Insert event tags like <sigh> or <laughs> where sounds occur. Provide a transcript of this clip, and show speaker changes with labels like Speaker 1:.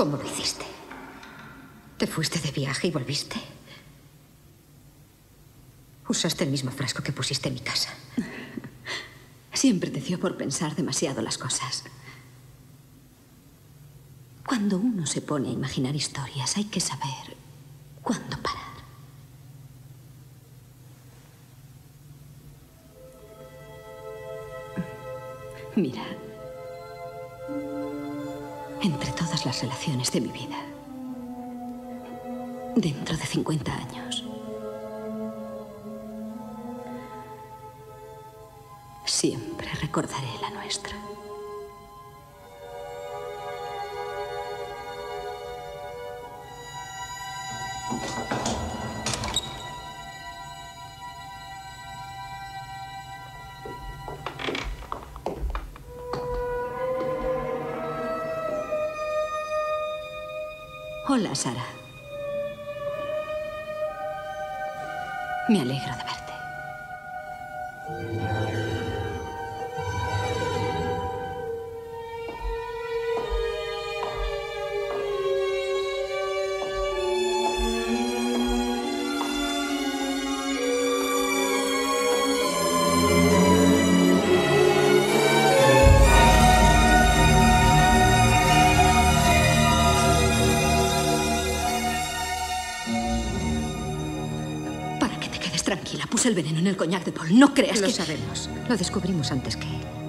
Speaker 1: ¿Cómo lo hiciste? ¿Te fuiste de viaje y volviste? Usaste el mismo frasco que pusiste en mi casa. <laughs>
Speaker 2: Siempre te dio por pensar demasiado las cosas. Cuando uno se pone a imaginar historias, hay que saber cuándo parar. Mira, entre todas las relaciones de mi vida, dentro de 50 años, siempre recordaré la nuestra. Hola, Sara. Me alegro de verte.
Speaker 1: Tranquila, puse el veneno en el coñac de Paul. No creas
Speaker 2: Lo
Speaker 1: que...
Speaker 2: sabemos.
Speaker 1: Lo descubrimos antes que él.